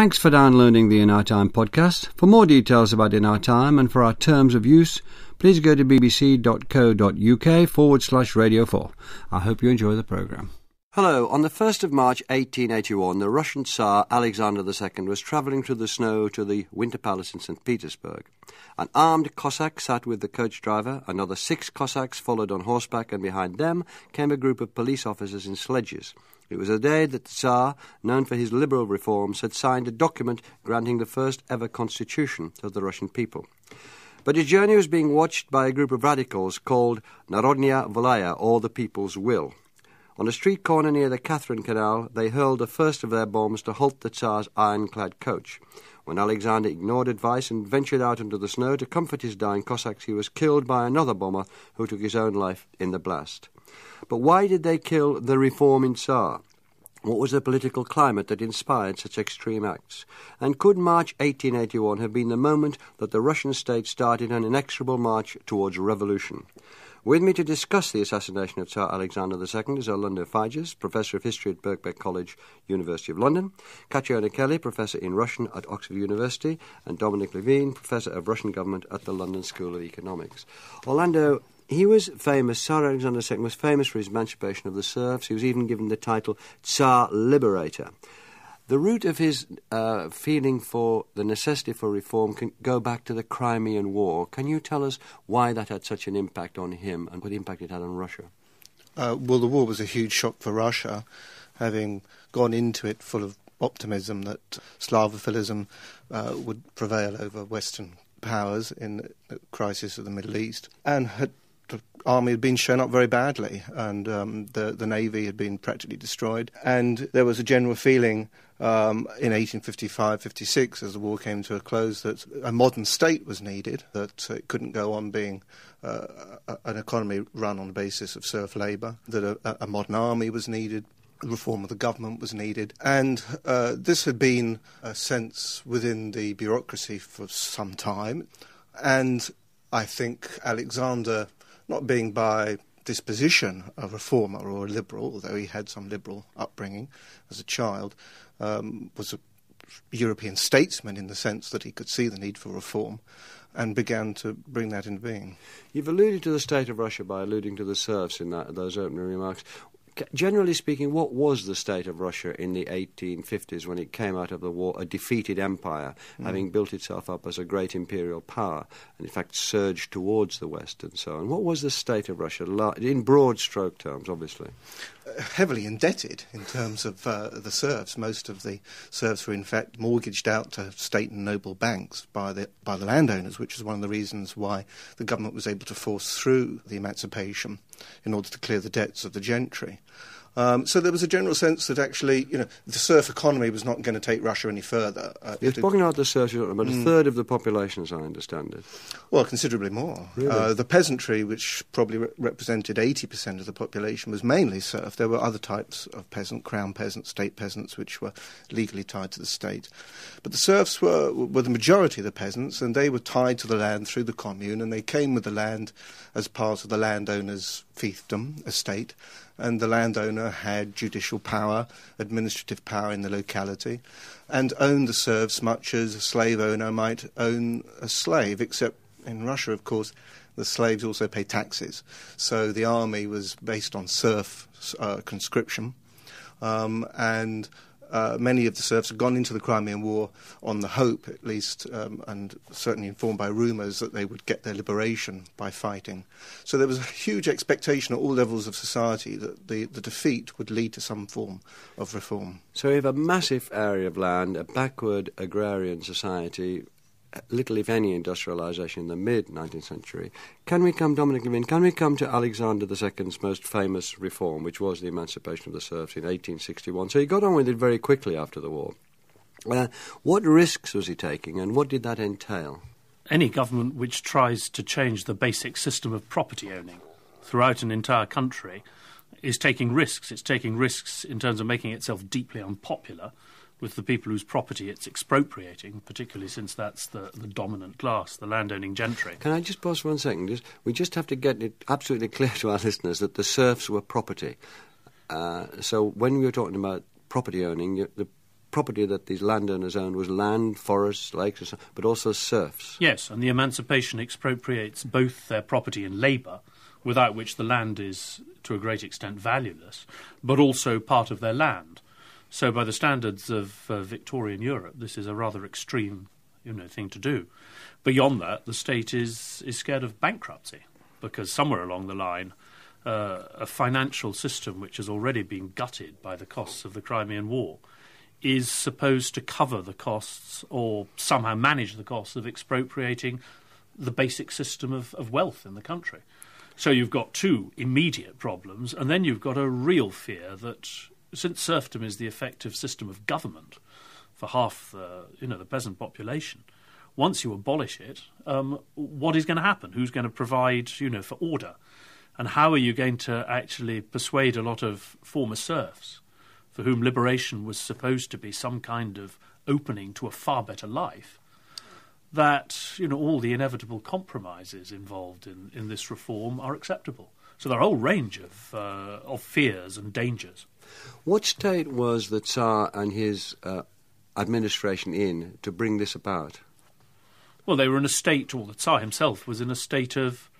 Thanks for downloading the In Our Time podcast. For more details about In Our Time and for our terms of use, please go to bbc.co.uk forward slash radio 4. I hope you enjoy the programme. Hello. On the 1st of March 1881, the Russian Tsar Alexander II was travelling through the snow to the Winter Palace in St. Petersburg. An armed Cossack sat with the coach driver, another six Cossacks followed on horseback, and behind them came a group of police officers in sledges. It was a day that the Tsar, known for his liberal reforms, had signed a document granting the first ever constitution to the Russian people. But his journey was being watched by a group of radicals called Narodnaya Volya, or the People's Will. On a street corner near the Catherine Canal, they hurled the first of their bombs to halt the Tsar's ironclad coach. When Alexander ignored advice and ventured out into the snow to comfort his dying Cossacks, he was killed by another bomber who took his own life in the blast. But why did they kill the reforming Tsar? What was the political climate that inspired such extreme acts? And could March 1881 have been the moment that the Russian state started an inexorable march towards revolution? With me to discuss the assassination of Tsar Alexander II is Orlando Figes, Professor of History at Birkbeck College, University of London, Catriona Kelly, Professor in Russian at Oxford University, and Dominic Lieven, Professor of Russian Government at the London School of Economics. Orlando, he was famous, Tsar Alexander II was famous for his emancipation of the serfs. He was even given the title Tsar Liberator. The root of his uh, feeling for the necessity for reform can go back to the Crimean War. Can you tell us why that had such an impact on him and what impact it had on Russia? Uh, well, the war was a huge shock for Russia, having gone into it full of optimism that Slavophilism uh, would prevail over Western powers in the crisis of the Middle East, and had the army had been shown up very badly, and um, the the navy had been practically destroyed. And there was a general feeling um, in 1855-56, as the war came to a close, that a modern state was needed. That it couldn't go on being uh, an economy run on the basis of serf labour. That a, a modern army was needed reform of the government was needed. And uh, this had been a sense within the bureaucracy for some time. And I think Alexander not being by disposition a reformer or a liberal, although he had some liberal upbringing as a child, um, was a European statesman in the sense that he could see the need for reform and began to bring that into being. You've alluded to the state of Russia by alluding to the serfs in that, those opening remarks generally speaking, what was the state of Russia in the 1850s when it came out of the war, a defeated empire, mm. having built itself up as a great imperial power, and in fact surged towards the West and so on? What was the state of Russia, in broad stroke terms, obviously? Uh, heavily indebted in terms of uh, the serfs. Most of the serfs were, in fact, mortgaged out to state and noble banks by the, by the landowners, which is one of the reasons why the government was able to force through the emancipation in order to clear the debts of the gentry. Um, so there was a general sense that actually, you know, the serf economy was not going to take Russia any further. Uh, You're talking about the serfs, about mm, a third of the population, as I understand it. Well, considerably more. Really? Uh, the peasantry, which probably re- represented 80% of the population, was mainly serf. There were other types of peasant, crown peasants, state peasants, which were legally tied to the state. But the serfs were, were the majority of the peasants, and they were tied to the land through the commune, and they came with the land as part of the landowner's fiefdom, estate and the landowner had judicial power, administrative power in the locality, and owned the serfs much as a slave owner might own a slave, except in Russia, of course, the slaves also pay taxes. So the army was based on serf uh, conscription, um, and uh, many of the serfs had gone into the Crimean War on the hope, at least, um, and certainly informed by rumours, that they would get their liberation by fighting. So there was a huge expectation at all levels of society that the, the defeat would lead to some form of reform. So we have a massive area of land, a backward agrarian society, little, if any, industrialization in the mid 19th century. Can we come, Dominic Lieven, can we come to Alexander II's most famous reform, which was the emancipation of the serfs in 1861? So he got on with it very quickly after the war. Uh, what risks was he taking, and what did that entail? Any government which tries to change the basic system of property owning throughout an entire country is taking risks. It's taking risks in terms of making itself deeply unpopular with the people whose property it's expropriating, particularly since that's the, the dominant class, the landowning gentry. Can I just pause for one second? Just, we just have to get it absolutely clear to our listeners that the serfs were property. Uh, so when we were talking about property owning, the property that these landowners owned was land, forests, lakes, but also serfs. Yes, and the emancipation expropriates both their property and labour, without which the land is to a great extent valueless, but also part of their land. So, by the standards of uh, Victorian Europe, this is a rather extreme, you know, thing to do. Beyond that, the state is is scared of bankruptcy because somewhere along the line, uh, a financial system which has already been gutted by the costs of the Crimean War is supposed to cover the costs or somehow manage the costs of expropriating the basic system of, of wealth in the country. So you've got two immediate problems, and then you've got a real fear that since serfdom is the effective system of government for half the you know the peasant population, once you abolish it, um, what is going to happen? Who's going to provide you know for order? And how are you going to actually persuade a lot of former serfs for whom liberation was supposed to be some kind of opening to a far better life, that you know all the inevitable compromises involved in, in this reform are acceptable. So there are a whole range of uh, of fears and dangers. What state was the Tsar and his uh, administration in to bring this about? Well, they were in a state, or the Tsar himself was in a state of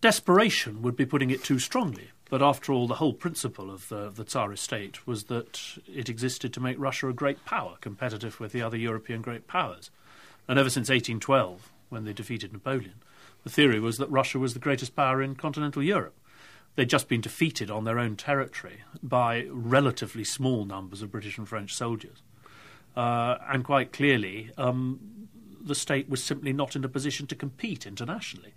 desperation, would be putting it too strongly. But after all, the whole principle of the, the Tsarist state was that it existed to make Russia a great power, competitive with the other European great powers. And ever since 1812, when they defeated Napoleon, the theory was that Russia was the greatest power in continental Europe. They'd just been defeated on their own territory by relatively small numbers of British and French soldiers. Uh, and quite clearly, um, the state was simply not in a position to compete internationally.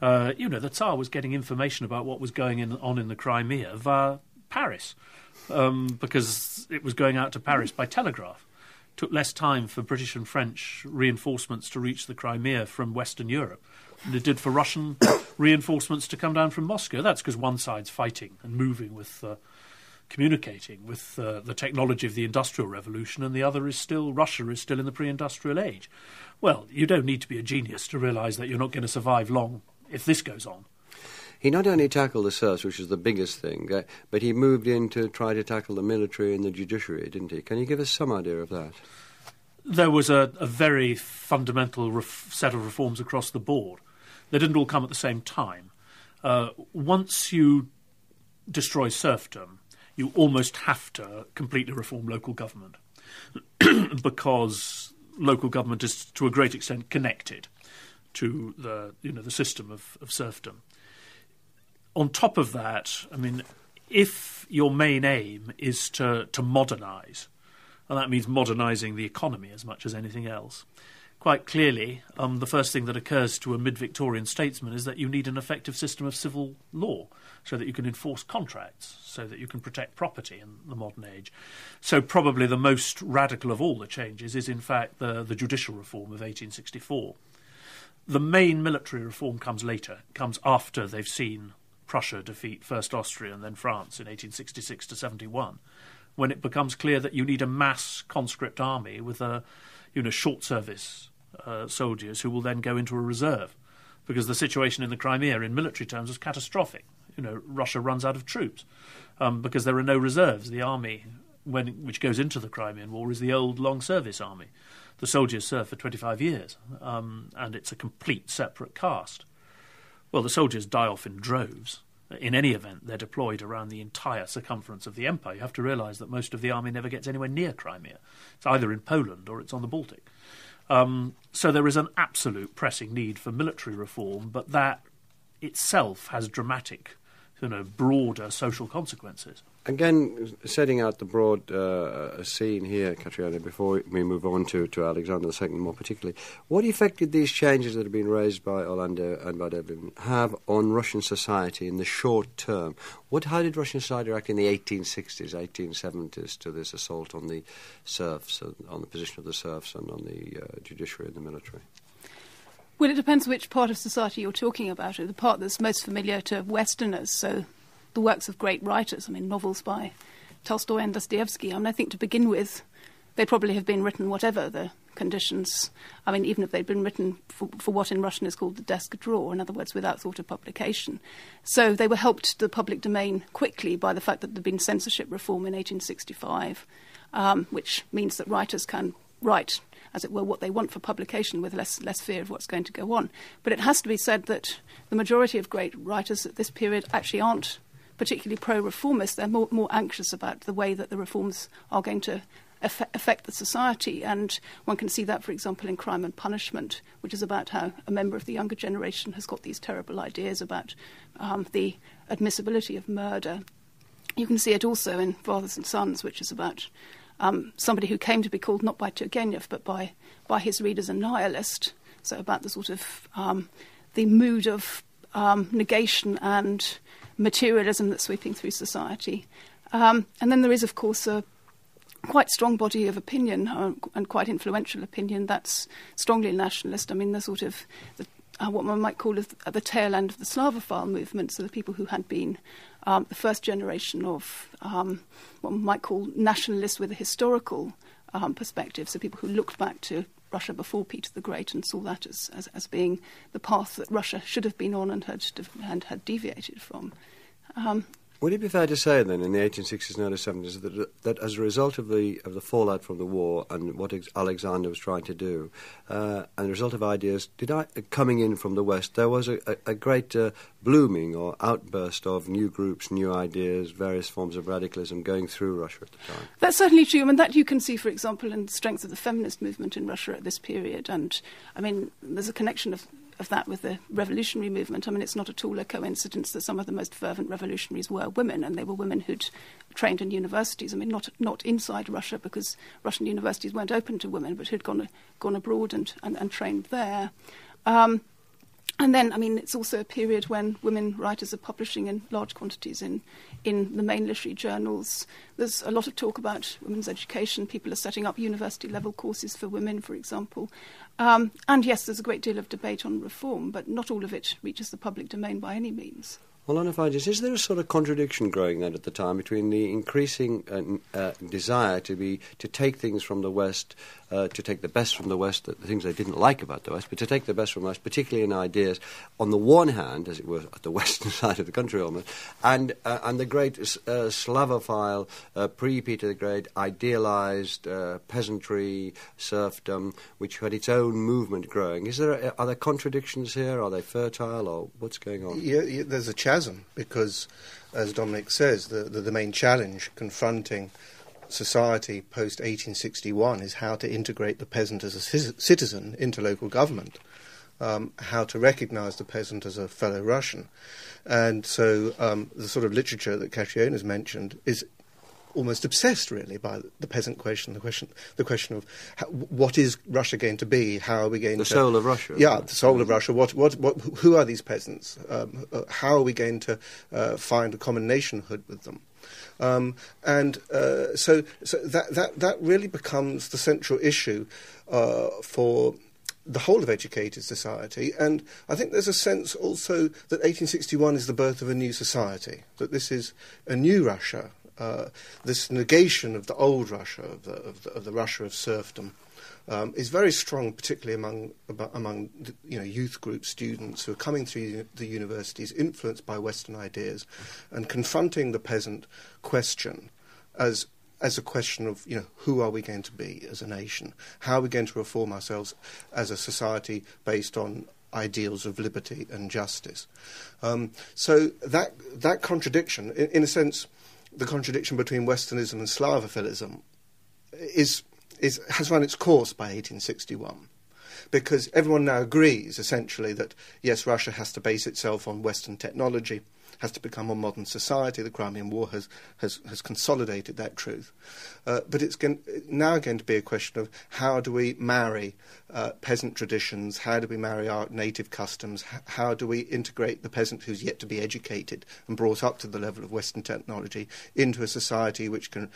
Uh, you know, the Tsar was getting information about what was going in, on in the Crimea via Paris, um, because it was going out to Paris by telegraph. It took less time for British and French reinforcements to reach the Crimea from Western Europe it did for Russian reinforcements to come down from Moscow. That's because one side's fighting and moving with. Uh, communicating with uh, the technology of the Industrial Revolution, and the other is still Russia is still in the pre-industrial age. Well, you don't need to be a genius to realise that you're not going to survive long if this goes on. He not only tackled the serfs, which is the biggest thing, uh, but he moved in to try to tackle the military and the judiciary, didn't he? Can you give us some idea of that? There was a, a very fundamental ref- set of reforms across the board. They didn't all come at the same time. Uh, once you destroy serfdom, you almost have to completely reform local government because local government is to a great extent connected to the you know the system of, of serfdom. On top of that, I mean, if your main aim is to to modernise, and that means modernising the economy as much as anything else, quite clearly, um, the first thing that occurs to a mid-Victorian statesman is that you need an effective system of civil law so that you can enforce contracts, so that you can protect property in the modern age. So probably the most radical of all the changes is, in fact, the, the judicial reform of 1864 the main military reform comes later, comes after they've seen Prussia defeat first Austria and then France in 1866 to 71, when it becomes clear that you need a mass conscript army with a, you know, short service uh, soldiers who will then go into a reserve, because the situation in the Crimea, in military terms, was catastrophic. You know, Russia runs out of troops um, because there are no reserves. The army, when which goes into the Crimean War, is the old long service army the soldiers serve for 25 years, um, and it's a complete separate caste. Well, the soldiers die off in droves. In any event, they're deployed around the entire circumference of the empire. You have to realise that most of the army never gets anywhere near Crimea. It's either in Poland or it's on the Baltic. Um, so there is an absolute pressing need for military reform, but that itself has dramatic, you know, broader social consequences. Again, setting out the broad uh, scene here, Catriona, before we move on to, to Alexander II more particularly, what effect did these changes that have been raised by Orlando and by Devlin have on Russian society in the short term? What, how did Russian society react in the 1860s, 1870s to this assault on the serfs, on the position of the serfs and on the uh, judiciary and the military? Well, it depends which part of society you're talking about. The part that's most familiar to Westerners, so the works of great writers. I mean, novels by Tolstoy and Dostoevsky. I mean, I think to begin with, they probably have been written whatever the conditions. I mean, even if they'd been written for, for, what in Russian is called the desk drawer, in other words, without thought of publication. So they were helped to the public domain quickly by the fact that there'd been censorship reform in 1865. um, which means that writers can write, as it were, what they want for publication with less, less fear of what's going to go on. But it has to be said that the majority of great writers at this period actually aren't particularly pro reformist. They're more, more anxious about the way that the reforms are going to affect the society. And one can see that, for example, in Crime and Punishment, which is about how a member of the younger generation has got these terrible ideas about um, the admissibility of murder. You can see it also in Fathers and Sons, which is about um, somebody who came to be called not by Turgenev but by, by his readers a nihilist. So about the sort of um, the mood of um, negation and materialism that's sweeping through society. Um, and then there is, of course, a quite strong body of opinion uh, and quite influential opinion that's strongly nationalist. I mean, the sort of the, uh, what one might call at the tail end of the Slavophile movement, so the people who had been um, the first generation of um, what one might call nationalists with a historical um, perspective, so people who looked back to Russia before Peter the Great and saw that as, as, as being the path that Russia should have been on and had, and had deviated from. Um, would it be fair to say then, in the 1860s and early 70s, that, that as a result of the of the fallout from the war and what Alexander was trying to do, uh, and the result of ideas did I, coming in from the West, there was a, a, a great uh, blooming or outburst of new groups, new ideas, various forms of radicalism going through Russia at the time. That's certainly true. I mean, that you can see, for example, in the strength of the feminist movement in Russia at this period. And I mean, there's a connection of of that with the revolutionary movement. I mean, it's not at all a coincidence that some of the most fervent revolutionaries were women, and they were women who'd trained in universities. I mean, not not inside Russia because Russian universities weren't open to women, but who'd gone gone abroad and and, and trained there. Um, and then, I mean, it's also a period when women writers are publishing in large quantities in, in the main literary journals. There's a lot of talk about women's education. People are setting up university level courses for women, for example. Um, and yes, there's a great deal of debate on reform, but not all of it reaches the public domain by any means. Well, Anna Fidus, is there a sort of contradiction growing then at the time between the increasing uh, uh, desire to be to take things from the West uh, to take the best from the West, the, things they didn't like about the West, but to take the best from the West, particularly in ideas, on the one hand, as it were, at the western side of the country almost, and, uh, and the great uh, Slavophile, uh, pre Peter the Great, idealized uh, peasantry, serfdom, which had its own movement growing. Is there, are there contradictions here? Are they fertile, or what's going on? Yeah, yeah there's a chasm, because, as Dominic says, the, the, the main challenge confronting society post 1861 is how to integrate the peasant as a citizen into local government, um, how to recognize the peasant as a fellow Russian. And so um, the sort of literature that Catriona has mentioned is almost obsessed really by the peasant question, the question, the question of how, what is Russia going to be? How are we going the to the soul of Russia? Yeah, the soul of Russia. What, what, what? Who are these peasants? Um, uh, how are we going to uh, find a common nationhood with them? Um, and uh, so, so that, that, that really becomes the central issue uh, for the whole of educated society. And I think there's a sense also that 1861 is the birth of a new society, that this is a new Russia, uh, this negation of the old Russia, of the, of the, of the Russia of serfdom um, is very strong, particularly among among you know youth group students who are coming through the universities, influenced by Western ideas, and confronting the peasant question as as a question of you know who are we going to be as a nation? How are we going to reform ourselves as a society based on ideals of liberty and justice? Um, so that that contradiction, in, in, a sense, the contradiction between Westernism and Slavophilism, is is, has run its course by 1861 because everyone now agrees essentially that yes, Russia has to base itself on Western technology, has to become a modern society. The Crimean War has, has, has consolidated that truth. Uh, but it's going, now going to be a question of how do we marry uh, peasant traditions, how do we marry our native customs, how do we integrate the peasant who's yet to be educated and brought up to the level of Western technology into a society which can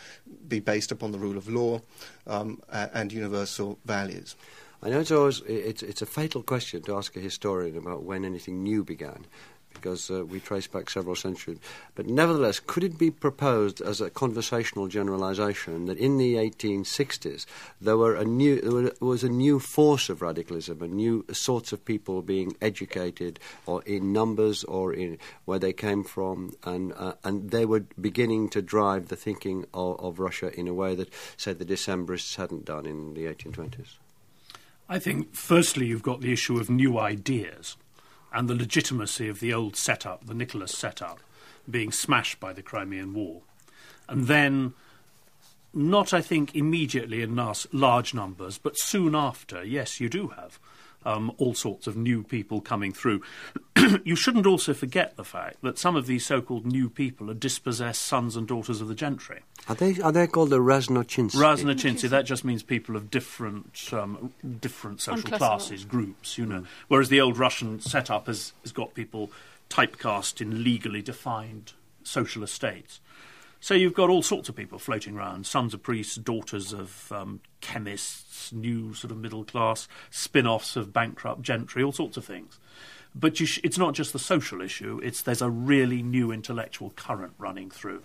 be based upon the rule of law um, and universal values. I know it's always it's, it's a fatal question to ask a historian about when anything new began because uh, we trace back several centuries. But nevertheless, could it be proposed as a conversational generalization that in the 1860s there were a new there was a new force of radicalism, a new sorts of people being educated, or in numbers, or in where they came from, and uh, and they were beginning to drive the thinking of, of Russia in a way that, say, the Decembrists hadn't done in the 1820s. I think, firstly, you've got the issue of new ideas and the legitimacy of the old setup, the Nicholas setup, being smashed by the Crimean War. And then, not, I think, immediately in large numbers, but soon after, yes, you do have um, all sorts of new people coming through. you shouldn't also forget the fact that some of these so-called new people are dispossessed sons and daughters of the gentry. Are they are they called the Raznochinski? Raznochinski. That just means people of different um, different social classes, groups. You know, mm. whereas the old Russian setup has has got people typecast in legally defined social estates. So you've got all sorts of people floating around sons of priests, daughters of um, chemists, new sort of middle class, spin offs of bankrupt gentry, all sorts of things. But sh- it's not just the social issue, it's there's a really new intellectual current running through.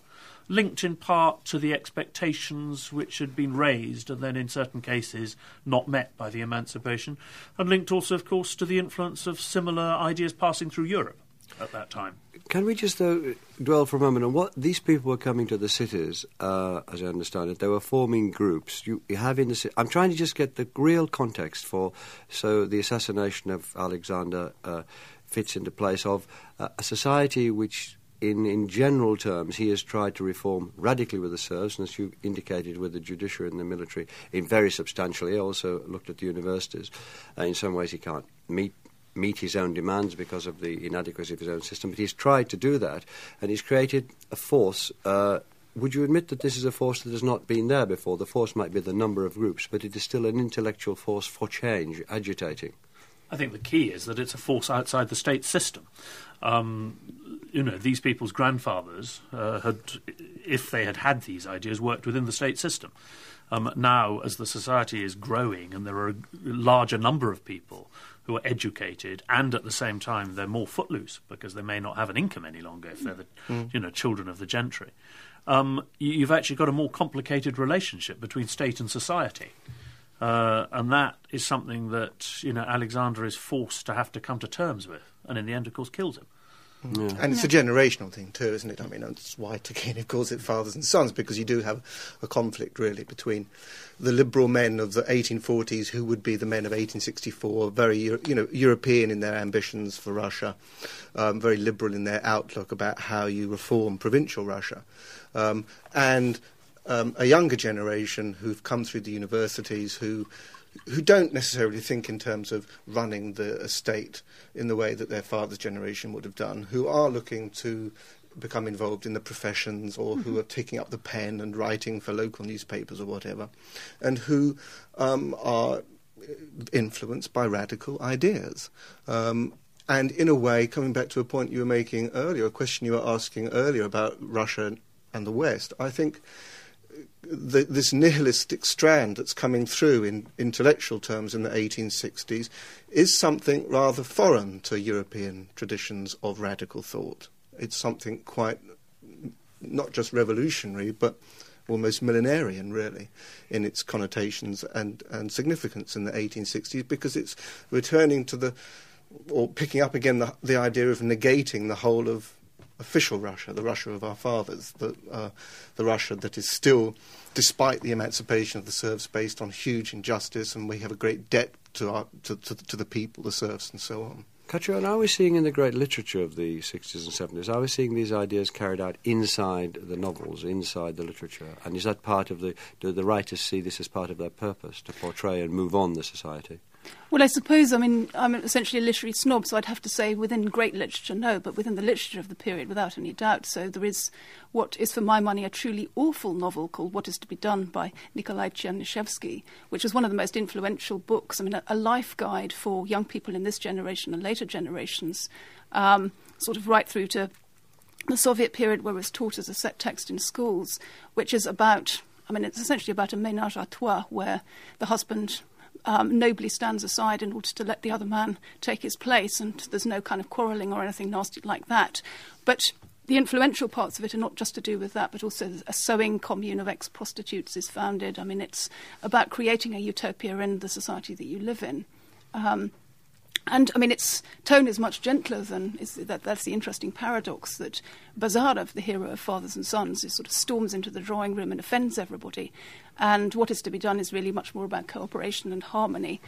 Linked in part to the expectations which had been raised and then in certain cases not met by the emancipation, and linked also, of course, to the influence of similar ideas passing through Europe at that time. Can we just uh, dwell for a moment on what these people were coming to the cities, uh, as I understand it? They were forming groups. You, you have in the. I'm trying to just get the real context for. So the assassination of Alexander uh, fits into place of uh, a society which. In, in general terms, he has tried to reform radically with the serfs, and as you indicated, with the judiciary and the military, in very substantially. He also looked at the universities. Uh, in some ways, he can't meet meet his own demands because of the inadequacy of his own system. But he's tried to do that, and he's created a force. Uh, would you admit that this is a force that has not been there before? The force might be the number of groups, but it is still an intellectual force for change, agitating. I think the key is that it's a force outside the state system. Um, you know, these people's grandfathers uh, had, if they had had these ideas, worked within the state system. Um, now, as the society is growing and there are a larger number of people who are educated and at the same time they're more footloose because they may not have an income any longer if they're the mm. you know children of the gentry. Um, you, have actually got a more complicated relationship between state and society. Uh, and that is something that you know Alexander is forced to have to come to terms with, and in the end, of course, kills him. Yeah. And it's a generational thing too, isn't it? I mean, that's why again calls it fathers and sons because you do have a conflict really between the liberal men of the 1840s who would be the men of 1864, very you know European in their ambitions for Russia, um, very liberal in their outlook about how you reform provincial Russia, um, and um, a younger generation who've come through the universities who who don't necessarily think in terms of running the estate in the way that their father's generation would have done, who are looking to become involved in the professions or mm-hmm. who are taking up the pen and writing for local newspapers or whatever, and who um, are influenced by radical ideas. Um, and in a way, coming back to a point you were making earlier, a question you were asking earlier about Russia and the West, I think the, this nihilistic strand that's coming through in intellectual terms in the 1860s is something rather foreign to European traditions of radical thought. It's something quite not just revolutionary, but almost millenarian, really, in its connotations and, and significance in the 1860s, because it's returning to the, or picking up again the, the idea of negating the whole of official Russia, the Russia of our fathers, the, uh, the Russia that is still, despite the emancipation of the serfs, based on huge injustice, and we have a great debt to, our, to, to, to the people, the serfs, and so on. Katja, and are we seeing in the great literature of the 60s and 70s, are we seeing these ideas carried out inside the novels, inside the literature? And is that part of the, do the writers see this as part of their purpose, to portray and move on the society? Well, I suppose, I mean, I'm essentially a literary snob, so I'd have to say within great literature, no, but within the literature of the period, without any doubt. So there is what is, for my money, a truly awful novel called What is to be Done by Nikolai Chernyshevsky, which is one of the most influential books. I mean, a, a life guide for young people in this generation and later generations, um, sort of right through to the Soviet period where it was taught as a set text in schools, which is about, I mean, it's essentially about a ménage à trois where the husband um, nobly stands aside in order to let the other man take his place, and there's no kind of quarrelling or anything nasty like that. But the influential parts of it are not just to do with that, but also a sewing commune of ex prostitutes is founded. I mean, it's about creating a utopia in the society that you live in. Um, and I mean, its tone is much gentler than is that. That's the interesting paradox that Bazarov, the hero of Fathers and Sons, is sort of storms into the drawing room and offends everybody. And what is to be done is really much more about cooperation and harmony.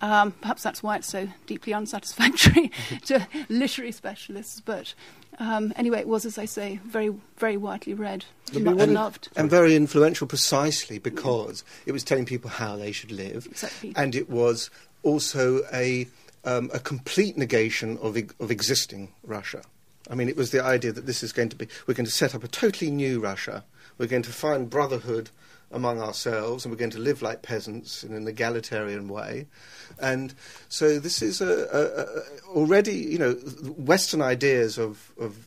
Um, perhaps that's why it's so deeply unsatisfactory to literary specialists. But um, anyway, it was, as I say, very, very widely read and, and loved. And very influential precisely because yeah. it was telling people how they should live. Exactly. And it was also a um, a complete negation of, of existing Russia. I mean, it was the idea that this is going to be, we're going to set up a totally new Russia. We're going to find brotherhood among ourselves and we're going to live like peasants in an egalitarian way. And so this is a, a, a already, you know, Western ideas of, of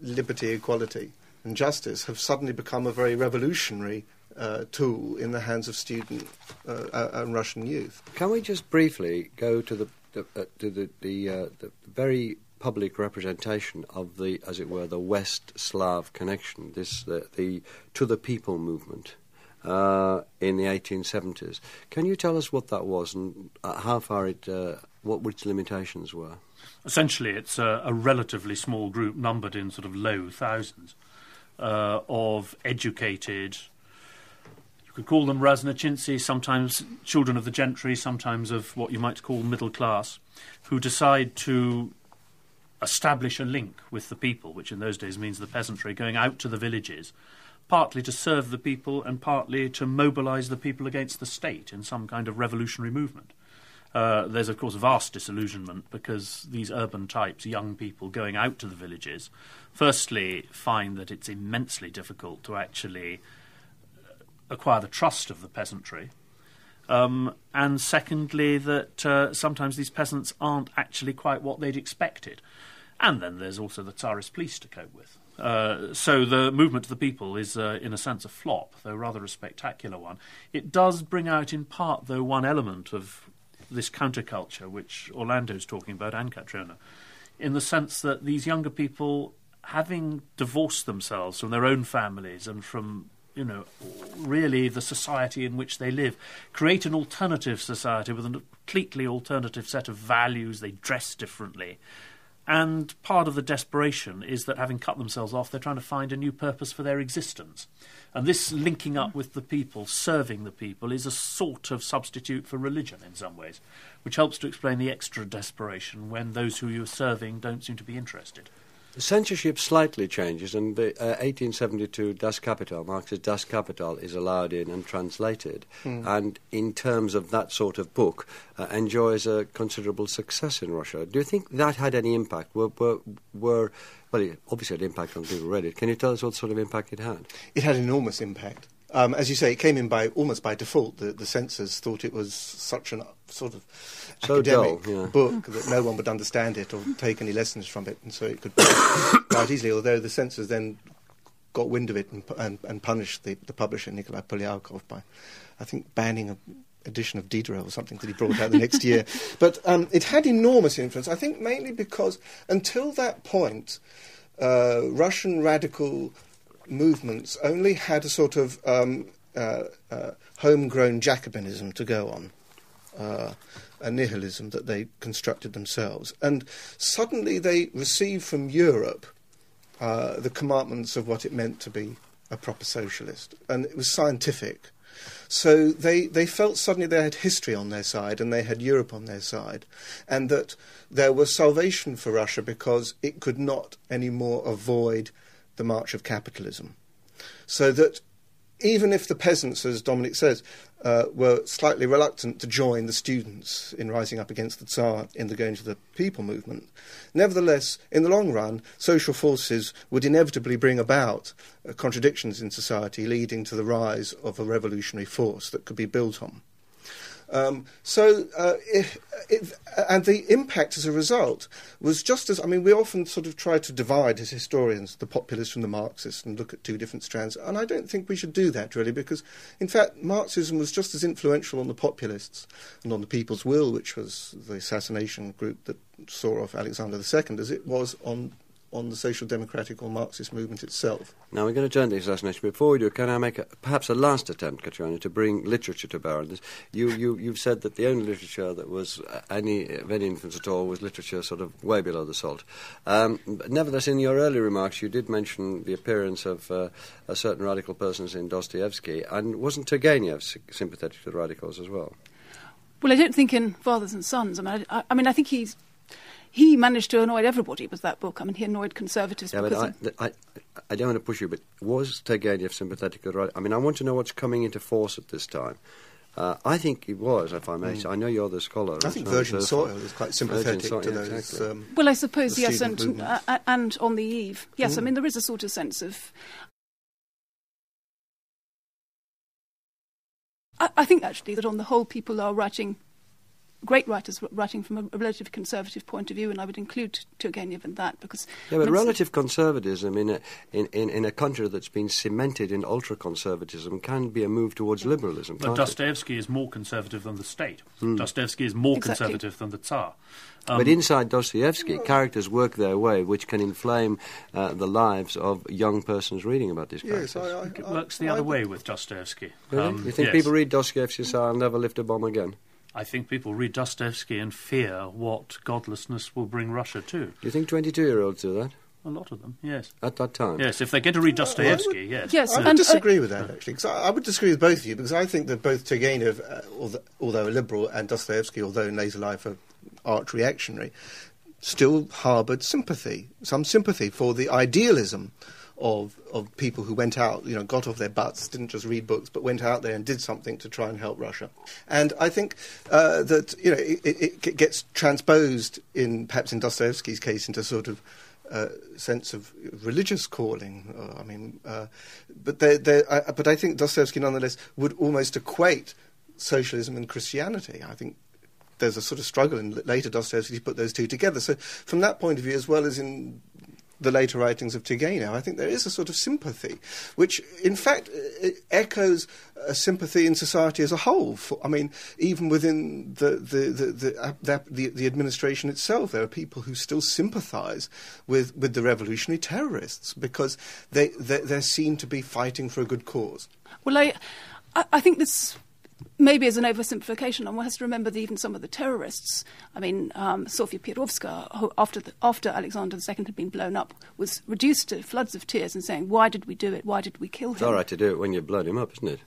liberty, equality, and justice have suddenly become a very revolutionary uh, tool in the hands of student uh, uh, and Russian youth. Can we just briefly go to the the, uh, the, the, uh, the very public representation of the, as it were, the West Slav connection, this uh, the to the people movement uh, in the 1870s. Can you tell us what that was and uh, how far it, uh, what its limitations were? Essentially, it's a, a, relatively small group, numbered in sort of low thousands, of educated you could call them raznochintsy, sometimes children of the gentry, sometimes of what you might call middle class, who decide to establish a link with the people, which in those days means the peasantry, going out to the villages, partly to serve the people and partly to mobilise the people against the state in some kind of revolutionary movement. Uh, there's, of course, vast disillusionment because these urban types, young people going out to the villages, firstly find that it's immensely difficult to actually acquire the trust of the peasantry. Um, and secondly, that uh, sometimes these peasants aren't actually quite what they'd expected. And then there's also the Tsarist police to cope with. Uh, so the movement of the people is, uh, in a sense, a flop, though rather a spectacular one. It does bring out, in part, though, one element of this counterculture which Orlando's talking about and Catriona, in the sense that these younger people, having divorced themselves from their own families and from you know, really the society in which they live. Create an alternative society with a completely alternative set of values. They dress differently. And part of the desperation is that having cut themselves off, they're trying to find a new purpose for their existence. And this linking up with the people, serving the people, is a sort of substitute for religion in some ways, which helps to explain the extra desperation when those who you're serving don't seem to be interested. Censorship slightly changes, and the uh, 1872 Das Kapital, Marx's Das Kapital, is allowed in and translated, mm. and in terms of that sort of book, uh, enjoys a considerable success in Russia. Do you think that had any impact? Were, were, were well, it obviously had impact on people who read it. Can you tell us what sort of impact it had? It had enormous impact. Um, as you say, it came in by almost by default. The, the censors thought it was such a sort of so academic dull, yeah. book that no one would understand it or take any lessons from it, and so it could quite easily. Although the censors then got wind of it and, and, and punished the, the publisher Nikolai Polyakov by, I think, banning a edition of Diderot or something that he brought out the next year. But um, it had enormous influence, I think, mainly because until that point, uh, Russian radical movements only had a sort of um, uh, uh, homegrown Jacobinism to go on, uh, a nihilism that they constructed themselves. And suddenly they received from Europe uh, the commandments of what it meant to be a proper socialist. And it was scientific. So they, they felt suddenly they had history on their side and they had Europe on their side, and that there was salvation for Russia because it could not anymore avoid the march of capitalism. So that even if the peasants, as Dominic says, uh, were slightly reluctant to join the students in rising up against the Tsar in the going to the people movement, nevertheless, in the long run, social forces would inevitably bring about uh, contradictions in society, leading to the rise of a revolutionary force that could be built on. Um, so, uh, and the impact as a result was just as I mean, we often sort of try to divide as historians the populists from the Marxists and look at two different strands, and I don't think we should do that really, because in fact, Marxism was just as influential on the populists and on the People's Will, which was the assassination group that saw off Alexander II, as it was on on the social democratic or Marxist movement itself. Now we're going to turn to the assassination. Before we do, can I make a, perhaps a last attempt, Catriona, to bring literature to bear on this? You, you, you've said that the only literature that was uh, any of any influence at all was literature sort of way below the salt. Um, nevertheless, in your early remarks, you did mention the appearance of uh, certain radical persons in Dostoevsky, and wasn't Turgenev sympathetic to the radicals as well? Well, I don't think in Fathers and Sons. I mean, I, I mean, I think he's he managed to annoy everybody with that book. I mean, he annoyed conservatives. Yeah, but I, I, I, don't want to push you, but was Turgenev sympathetic? I mean, I want to know what's coming into force at this time. Uh, I think he was, if I may mm. say. I know you're the scholar. I think Virgin Soil is quite sympathetic so- to yeah, those. Exactly. Um, well, I suppose yes, and uh, and on the eve, yes. Mm. I mean, there is a sort of sense of. I, I think actually that on the whole, people are writing great writers writing from a relative conservative point of view, and I would include Turgenev in that because. Yeah, but relative conservatism in a, in, in, in, a country that's been cemented in ultra conservatism can be a move towards liberalism. But Dostoevsky it? is more conservative than the state. Hmm. Dostoevsky is more exactly. conservative than the Tsar. Um, but inside Dostoevsky, characters work their way, which can inflame uh, the lives of young persons reading about these characters. Yes, I, I, it works the other way with Dostoevsky. Really? Um, you think yes. people read Dostoevsky and say, "I'll never lift a bomb again"? I think people read Dostoevsky and fear what godlessness will bring Russia to. Do you think 22 year olds do that? A lot of them, yes. At that time? Yes, if they get to read Dostoevsky, yes. Yes, I would disagree with that, actually. Cause I, I, would disagree with both of you, because I think that both Turgenev, uh, although, although a liberal, and Dostoevsky, although in later life a arch reactionary, still harboured sympathy, some sympathy for the idealism of of people who went out, you know, got off their butts, didn't just read books, but went out there and did something to try and help Russia. And I think uh, that you know it, it, gets transposed in perhaps in Dostoevsky's case into sort of uh, sense of religious calling. Uh, I mean, uh, but they, they, but I think Dostoevsky nonetheless would almost equate socialism and Christianity. I think there's a sort of struggle in later Dostoevsky to put those two together. So from that point of view, as well as in the later writings of Turgenev, I think there is a sort of sympathy, which in fact echoes a sympathy in society as a whole. For, I mean, even within the the the, the, uh, the, the administration itself, there are people who still sympathise with, with the revolutionary terrorists because they, they they're seen to be fighting for a good cause. Well, I I think this maybe as an oversimplification, and one has to remember that even some of the terrorists, I mean, um, Sofia Perovska, who after, the, after Alexander II had been blown up, was reduced to floods of tears and saying, Why did we do it? Why did we kill him? It's all right to do it when you blood him up, isn't it?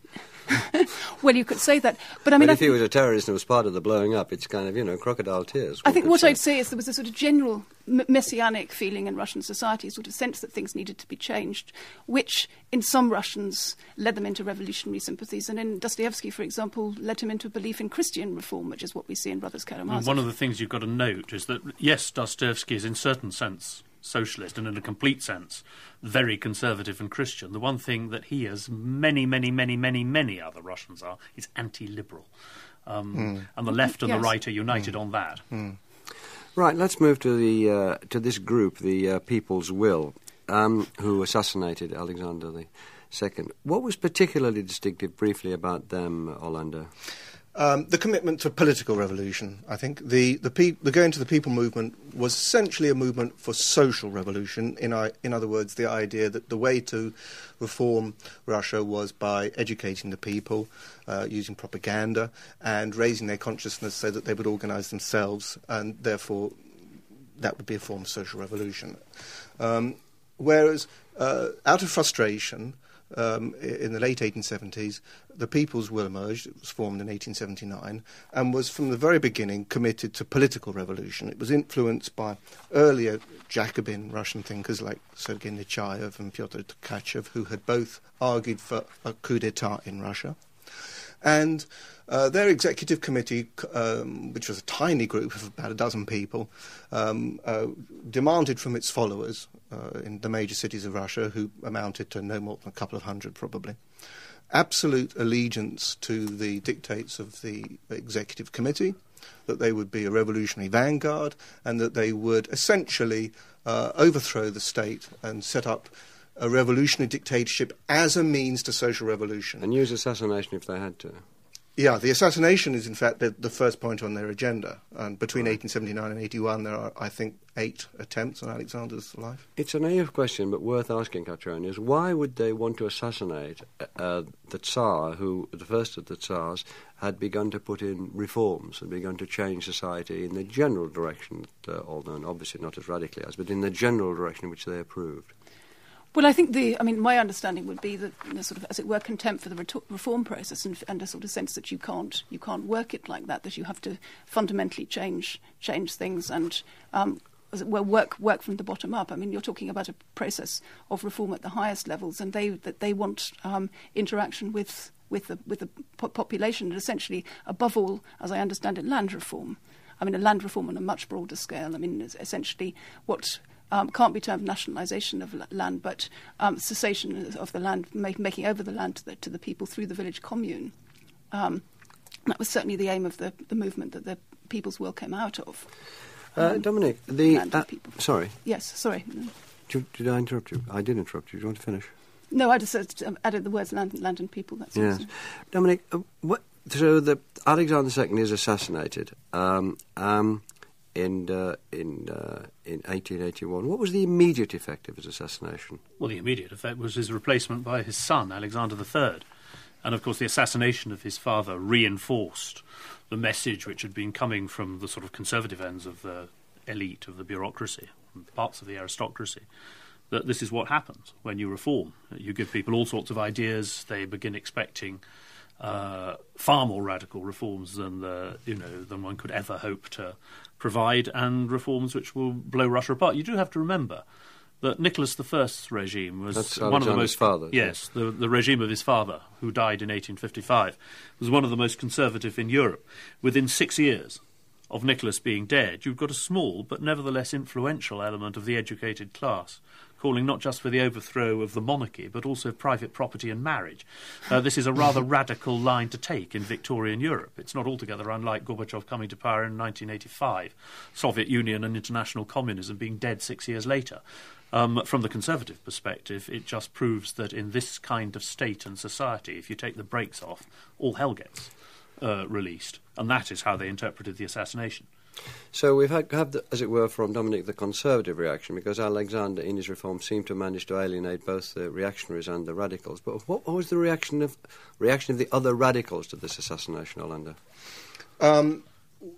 well, you could say that, but I mean, but if he was a terrorist and was part of the blowing up, it's kind of you know crocodile tears. I think what say. I'd say is there was a sort of general messianic feeling in Russian society, a sort of sense that things needed to be changed, which in some Russians led them into revolutionary sympathies, and in Dostoevsky, for example, led him into a belief in Christian reform, which is what we see in Brothers Karamazov. One of the things you've got to note is that yes, Dostoevsky is in certain sense socialist and in a complete sense very conservative and Christian. The one thing that he, as many, many, many, many, many other Russians are, is anti-liberal. Um, mm. And the left and yes. the right are united mm. on that. Mm. Right, let's move to the uh, to this group, the uh, People's Will, um, who assassinated Alexander II. What was particularly distinctive, briefly, about them, Orlando? Um, the commitment to political revolution, I think. The, the, pe- the going to the people movement was essentially a movement for social revolution. In, I- in other words, the idea that the way to reform Russia was by educating the people, uh, using propaganda, and raising their consciousness so that they would organize themselves, and therefore that would be a form of social revolution. Um, whereas, uh, out of frustration, um, in the late 1870s, the People's Will emerged. It was formed in 1879 and was from the very beginning committed to political revolution. It was influenced by earlier Jacobin Russian thinkers like Sergei Nechayev and Pyotr Tkachev, who had both argued for a coup d'etat in Russia. And uh, their executive committee, um, which was a tiny group of about a dozen people, um, uh, demanded from its followers uh, in the major cities of Russia, who amounted to no more than a couple of hundred probably, absolute allegiance to the dictates of the executive committee, that they would be a revolutionary vanguard, and that they would essentially uh, overthrow the state and set up a revolutionary dictatorship as a means to social revolution. And use assassination if they had to. Yeah, the assassination is in fact the, the first point on their agenda. And between 1879 and 81, there are, I think, eight attempts on Alexander's life. It's a naive question, but worth asking, Katronius. Why would they want to assassinate uh, the Tsar, who, the first of the Tsars, had begun to put in reforms, had begun to change society in the general direction, uh, although obviously not as radically as, but in the general direction which they approved? Well, I think the, I mean, my understanding would be that, sort of, as it were, contempt for the reform process and, and, a sort of sense that you can't, you can't work it like that, that you have to fundamentally change, change things and, um, as it were, work, work from the bottom up. I mean, you're talking about a process of reform at the highest levels, and they, that they want um, interaction with, with the, with the po- population, and essentially, above all, as I understand it, land reform. I mean, a land reform on a much broader scale. I mean, essentially, what um, can't be termed nationalisation of land, but um, cessation of the land, make, making over the land to the, to the, people through the village commune. Um, that was certainly the aim of the, the, movement that the People's Will came out of. Uh, um, Dominic, the uh, sorry. Yes, sorry. Did, did, I interrupt you? I did interrupt you. Do you want to finish? No, I just um, added the words land, land and people. That's yes. Dominic, uh, what, so the Alexander II is assassinated. Um, um, in uh, in uh, in 1881. What was the immediate effect of his assassination? Well, the immediate effect was his replacement by his son, Alexander III. And of course, the assassination of his father reinforced the message which had been coming from the sort of conservative ends of the elite, of the bureaucracy, parts of the aristocracy, that this is what happens when you reform. You give people all sorts of ideas, they begin expecting uh, far more radical reforms than the, you know than one could ever hope to provide, and reforms which will blow Russia apart. You do have to remember that Nicholas I's regime was That's one of the most father. Yes, the, the regime of his father, who died in 1855, was one of the most conservative in Europe. Within six years of Nicholas being dead, you've got a small but nevertheless influential element of the educated class calling not just for the overthrow of the monarchy, but also of private property and marriage. Uh, this is a rather radical line to take in Victorian Europe. It's not altogether unlike Gorbachev coming to power in 1985, Soviet Union and international communism being dead six years later. Um, from the conservative perspective, it just proves that in this kind of state and society, if you take the brakes off, all hell gets uh, released. And that is how they interpreted the assassination. So we've had, have the, as it were, from Dominic the conservative reaction, because Alexander, in his reform, seemed to manage to alienate both the reactionaries and the radicals. But what, what was the reaction of reaction of the other radicals to this assassination, Orlando? Um,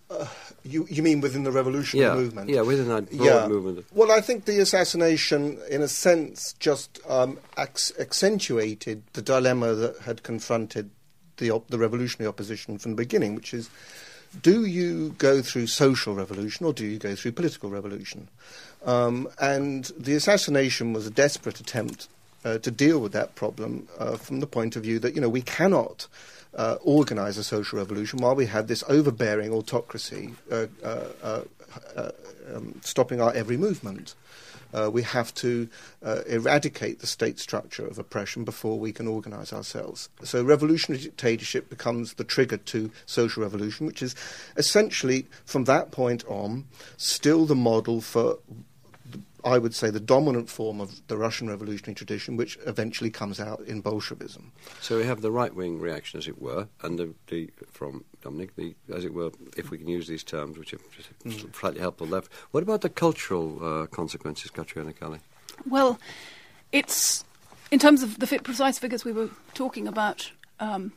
uh, you, you mean within the revolutionary yeah, movement? Yeah, within that broad yeah. movement. Well, I think the assassination, in a sense, just um, accentuated the dilemma that had confronted the, op- the revolutionary opposition from the beginning, which is do you go through social revolution or do you go through political revolution? Um, and the assassination was a desperate attempt uh, to deal with that problem uh, from the point of view that you know we cannot uh, organize a social revolution while we have this overbearing autocracy uh, uh, uh, stopping our every movement. Uh, we have to uh, eradicate the state structure of oppression before we can organize ourselves. So, revolutionary dictatorship becomes the trigger to social revolution, which is essentially, from that point on, still the model for I would say, the dominant form of the Russian revolutionary tradition, which eventually comes out in Bolshevism. So we have the right wing reaction, as it were, and the, the, from Dominic, the, as it were, if we can use these terms, which are mm. slightly helpful left. What about the cultural uh, consequences, Catriona Kelly? Well, it's in terms of the precise figures we were talking about. Um,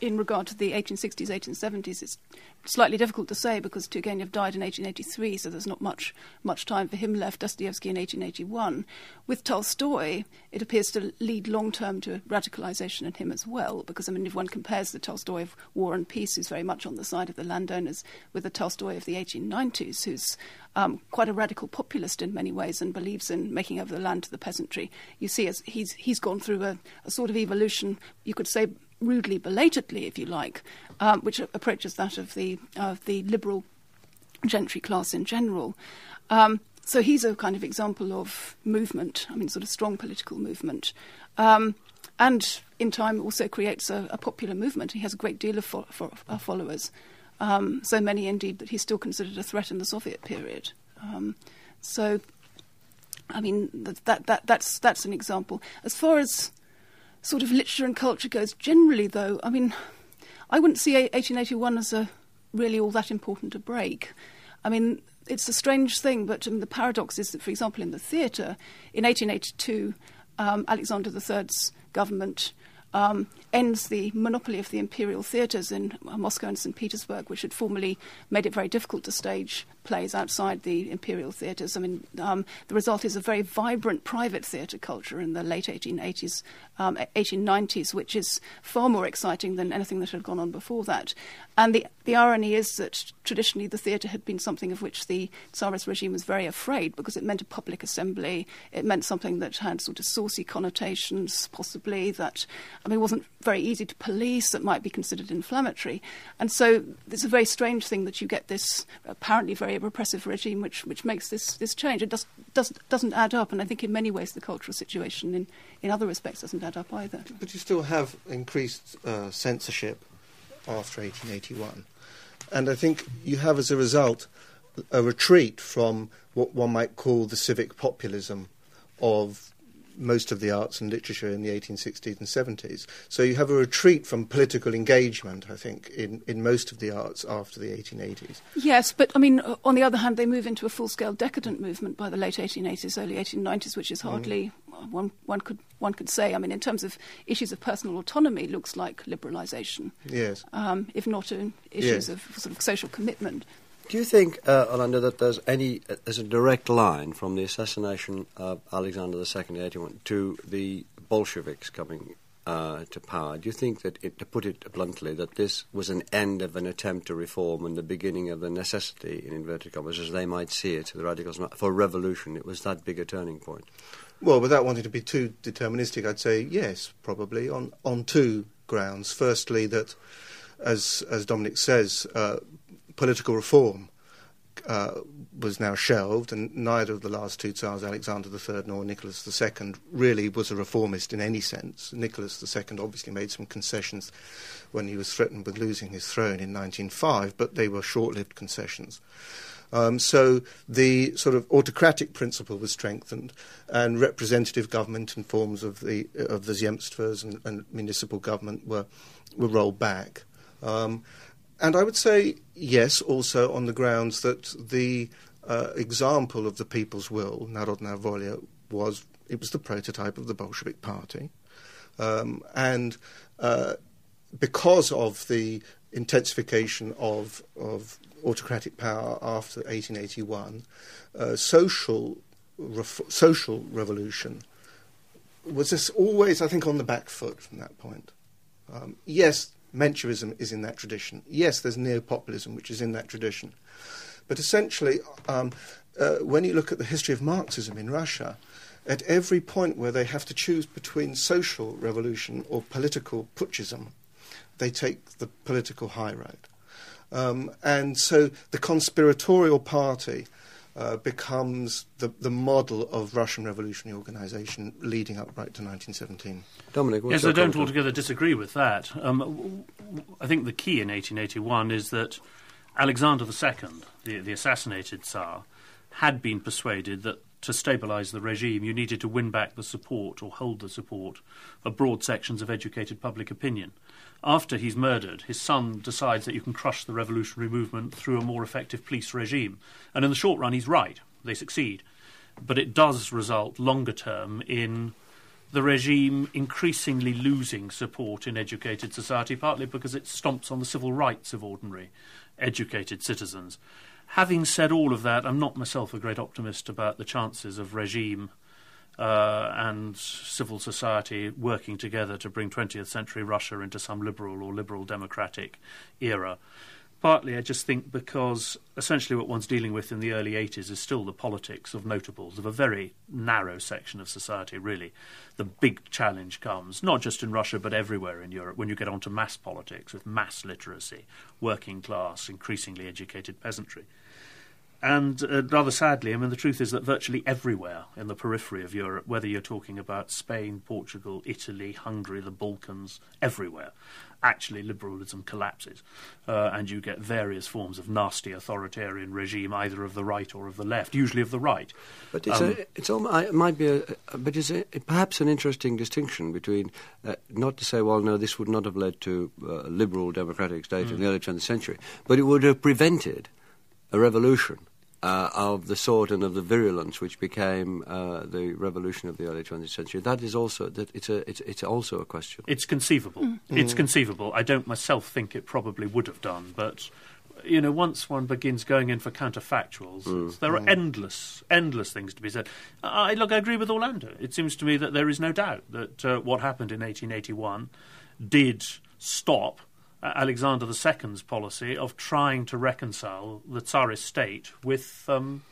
in regard to the 1860s, 1870s, it's slightly difficult to say because Turgenev died in 1883, so there's not much much time for him left. Dostoevsky in 1881. With Tolstoy, it appears to lead long term to radicalization in him as well, because I mean, if one compares the Tolstoy of War and Peace, who's very much on the side of the landowners, with the Tolstoy of the 1890s, who's um, quite a radical populist in many ways and believes in making over the land to the peasantry, you see, as he's he's gone through a, a sort of evolution, you could say rudely belatedly, if you like, um, which approaches that of the of the liberal gentry class in general. Um, so he's a kind of example of movement. I mean, sort of strong political movement. Um, and in time also creates a, a, popular movement. He has a great deal of fo- uh, followers, um, so many indeed that he's still considered a threat in the Soviet period. Um, so, I mean, that, that, that's, that's an example. As far as sort of literature and culture goes, generally, though, I mean, I wouldn't see 1881 as a really all that important a break. I mean, it's a strange thing, but um, the paradox is that, for example, in the theatre, in 1882, um, Alexander III's government um, ends the monopoly of the imperial theatres in Moscow and St. Petersburg, which had formerly made it very difficult to stage plays outside the imperial theatres. I mean, um, the result is a very vibrant private theatre culture in the late 1880s, um, 1890s, which is far more exciting than anything that had gone on before that. And the, the irony is that traditionally the theatre had been something of which the Tsarist regime was very afraid because it meant a public assembly, it meant something that had sort of saucy connotations, possibly, that, I mean, wasn't very easy to police, that might be considered inflammatory. And so it's a very strange thing that you get this apparently very repressive regime which, which makes this, this change. It does, does, doesn't add up, and I think in many ways the cultural situation in, in other respects doesn't add up either. But you still have increased uh, censorship after 1881. And I think you have, as a result, a retreat from what one might call the civic populism of most of the arts and literature in the 1860s and 70s. So you have a retreat from political engagement, I think, in, in most of the arts after the 1880s. Yes, but I mean, on the other hand, they move into a full scale decadent movement by the late 1880s, early 1890s, which is hardly. Mm. One, one could one could say, I mean, in terms of issues of personal autonomy, looks like liberalisation. Yes. Um, if not in issues yes. of sort of social commitment. Do you think, uh, Orlando, that there's any there's a direct line from the assassination of Alexander II in 81 to the Bolsheviks coming uh, to power? Do you think that, it, to put it bluntly, that this was an end of an attempt to reform and the beginning of the necessity, in inverted commas, as they might see it, the radicals for revolution? It was that big a turning point. Well, without wanting to be too deterministic, I'd say yes, probably on on two grounds. Firstly, that as as Dominic says, uh, political reform uh, was now shelved, and neither of the last two Tsars, Alexander III nor Nicholas II, really was a reformist in any sense. Nicholas II obviously made some concessions when he was threatened with losing his throne in 1905, but they were short lived concessions. Um, so the sort of autocratic principle was strengthened, and representative government in forms of the of the Zemstvos and, and municipal government were were rolled back. Um, and I would say yes, also on the grounds that the uh, example of the people's will, Narodnaya Volya, was it was the prototype of the Bolshevik Party, um, and uh, because of the intensification of of autocratic power after 1881, uh, social ref- social revolution was always, I think, on the back foot from that point. Um, yes, Menshevism is in that tradition. Yes, there's neo-populism, which is in that tradition. But essentially, um, uh, when you look at the history of Marxism in Russia, at every point where they have to choose between social revolution or political putschism, they take the political high road. Um, and so the conspiratorial party uh, becomes the, the model of Russian revolutionary organisation leading up right to 1917. Dominic, yes, I don't altogether disagree with that. Um, I think the key in 1881 is that Alexander II, the, the assassinated Tsar, had been persuaded that to stabilise the regime, you needed to win back the support or hold the support of broad sections of educated public opinion. After he's murdered, his son decides that you can crush the revolutionary movement through a more effective police regime. And in the short run, he's right. They succeed. But it does result, longer term, in the regime increasingly losing support in educated society, partly because it stomps on the civil rights of ordinary educated citizens. Having said all of that, I'm not myself a great optimist about the chances of regime uh, and civil society working together to bring 20th century Russia into some liberal or liberal democratic era. Partly, I just think because essentially what one's dealing with in the early 80s is still the politics of notables, of a very narrow section of society, really. The big challenge comes, not just in Russia, but everywhere in Europe, when you get onto mass politics with mass literacy, working class, increasingly educated peasantry. And uh, rather sadly, I mean, the truth is that virtually everywhere in the periphery of Europe, whether you're talking about Spain, Portugal, Italy, Hungary, the Balkans, everywhere, actually liberalism collapses. Uh, and you get various forms of nasty authoritarian regime, either of the right or of the left, usually of the right. But it's, um, a, it's almost, it might be a, but it's a, perhaps an interesting distinction between, uh, not to say, well, no, this would not have led to a liberal democratic state mm. in the early 20th century, but it would have prevented a revolution uh, of the sword and of the virulence which became uh, the revolution of the early 20th century. That is also that it's a it's, it's also a question. It's conceivable. Mm. It's mm. conceivable. I don't myself think it probably would have done, but you know, once one begins going in for counterfactuals, mm. there are mm. endless, endless things to be said. I, look, I agree with Orlando. It seems to me that there is no doubt that uh, what happened in 1881 did stop Alexander II's policy of trying to reconcile the Tsarist state with um,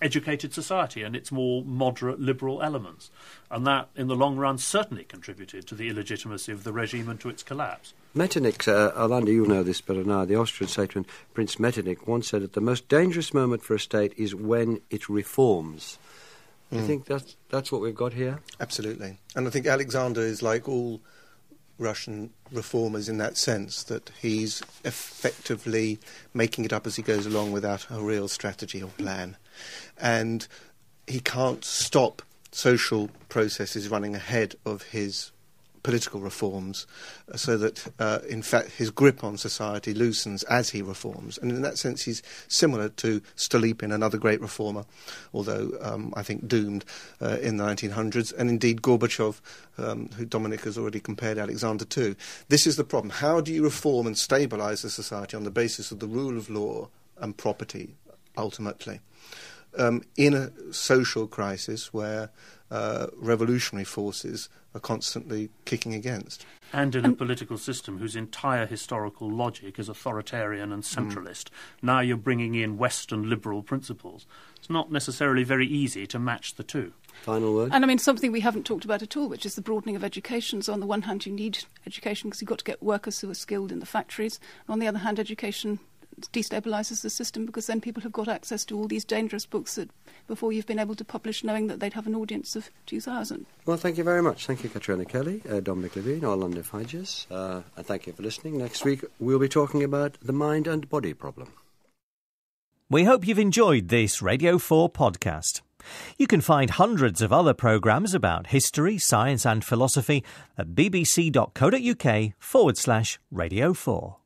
educated society and its more moderate liberal elements. And that, in the long run, certainly contributed to the illegitimacy of the regime and to its collapse. Metternich, uh, Orlando, you know this better now, the Austrian statesman Prince Metternich once said that the most dangerous moment for a state is when it reforms. Mm. You hmm. think that's, that's what we've got here? Absolutely. And I think Alexander is like all Russian reformers in that sense, that he's effectively making it up as he goes along without a real strategy or plan. And he can't stop social processes running ahead of his political reforms uh, so that, uh, in fact, his grip on society loosens as he reforms. And in that sense, he's similar to Stolypin, another great reformer, although um, I think doomed uh, in the 1900s, and indeed Gorbachev, um, who Dominic has already compared Alexander to. This is the problem. How do you reform and stabilize a society on the basis of the rule of law and property, ultimately? Um, in a social crisis where uh, revolutionary forces are constantly kicking against. And in a political system whose entire historical logic is authoritarian and centralist, mm. now you're bringing in Western liberal principles. It's not necessarily very easy to match the two. Final word. And I mean, something we haven't talked about at all, which is the broadening of education. So, on the one hand, you need education because you've got to get workers who are skilled in the factories. On the other hand, education destabilizes the system because then people have got access to all these dangerous books that before you've been able to publish knowing that they'd have an audience of 2,000. Well, thank you very much. Thank you, Catriona Kelly, uh, Dominic Lieven, Orlando Figes, uh, and thank you for listening. Next week, we'll be talking about the mind and body problem. We hope you've enjoyed this Radio 4 podcast. You can find hundreds of other programmes about history, science, and philosophy at bbc.co.uk forward slash Radio 4.